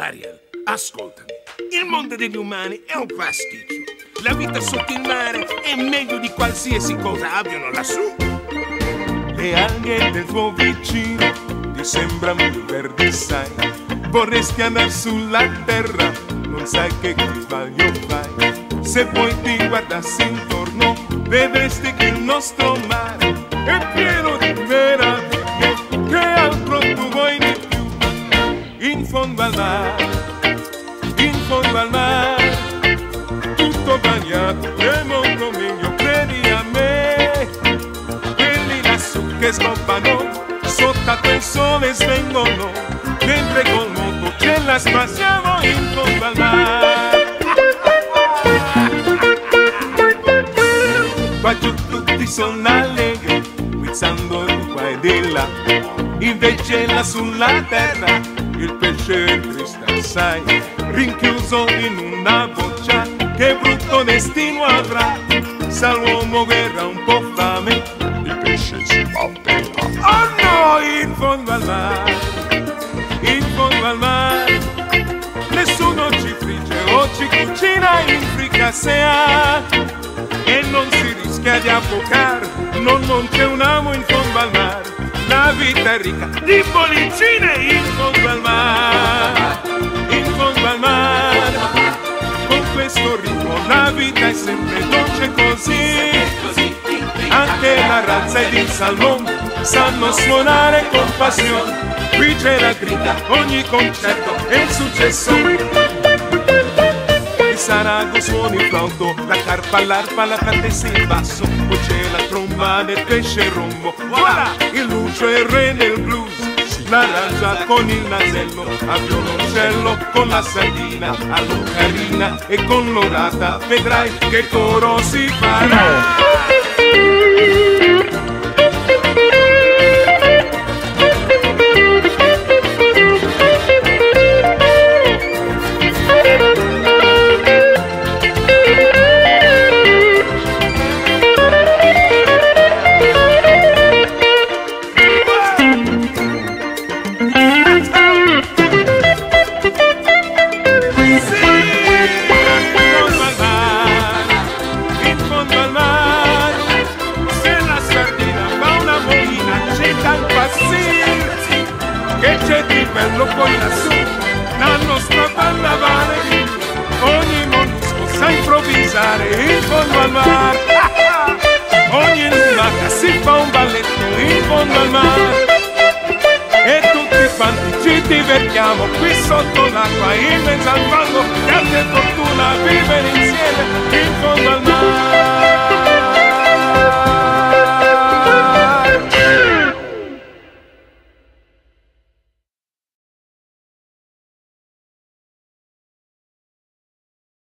Ariel, ascoltami. Il mondo degli umani è un pasticcio. La vita sotto il mare è meglio di qualsiasi cosa abbiano lassù. Le alghe del tuo vicino ti sembrano più verdi, sai. Vorresti andare sulla terra, non sai che sbaglio fai. Se poi ti guardassi intorno, vedresti che il nostro mare è pieno di meraviglie. In fondo al mare, in fondo al mare, tutto bagnato è molto meglio, credi a me. Quelli lassù che scoppano, sotto quel sole svengono, mentre col moto ce la spassiamo in fondo al mare. Qua giù tutti sono allegri, guizzando di qua e là. Invece là sulla terra il pesce è triste assai, rinchiuso in una boccia, che brutto destino avrà. Sa l'uomo guerra un po' fame, il pesce si pena. Oh no, in fondo al mare, in fondo al mare, nessuno ci frigge o ci cucina in fricassea e non si rischia di affocare, non, non c'è un amo in fondo al mare, la vita è ricca. Di bollicine in fondo al mare, in fondo al mare, con questo ritmo la vita è sempre dolce così, anche la razza ed il salmone sanno suonare con passione, qui c'è la grida, ogni concerto è successo sarago suona il flauto, la carpa, l'arpa, la trattessa il basso, poi c'è la tromba del pesce rombo, voilà, il lucio è il re del blues, l'arrangia con il nasello, a violoncello, con la sardina, all'ocarina e con l'orata, vedrai che coro si farà. Cassin, che c'è di bello poi lassù, la nostra banda vale, ogni mondo sa improvvisare in fondo al mare. Ogni lunata si fa un balletto in fondo al mare e tutti quanti ci divertiamo qui sotto l'acqua in mezzo al fango, grande fortuna a vivere insieme in fondo al mare.